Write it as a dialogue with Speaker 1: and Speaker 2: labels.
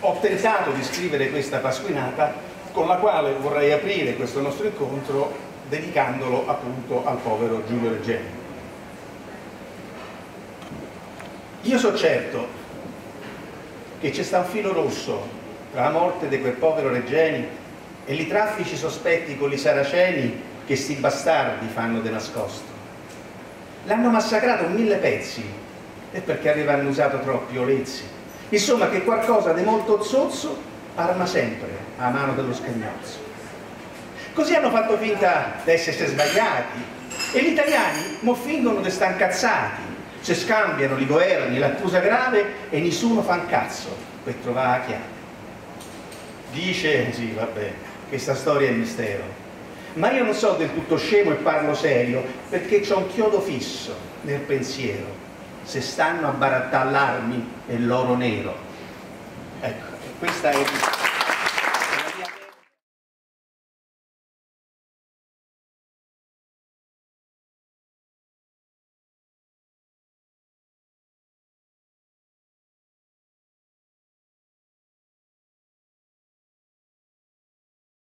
Speaker 1: ho, tentato di scrivere questa pasquinata con la quale vorrei aprire questo nostro incontro dedicandolo appunto al povero Giulio Reggeni. Io so certo che c'è sta un filo rosso tra la morte di quel povero Reggeni e i traffici sospetti con i saraceni che sti bastardi fanno di nascosto. L'hanno massacrato in mille pezzi e perché avevano usato troppi olezzi. Insomma che qualcosa di molto zozzo arma sempre a mano dello scagnozzo. Così hanno fatto finta di essersi sbagliati e gli italiani mo fingono di star incazzati se scambiano i governi l'accusa grave e nessuno fa un cazzo per trovare la chiave. Dice, sì, vabbè, questa storia è mistero, ma io non so del tutto scemo e parlo serio perché c'ho un chiodo fisso nel pensiero, se stanno a barattare l'armi e l'oro nero. Ecco, questa è...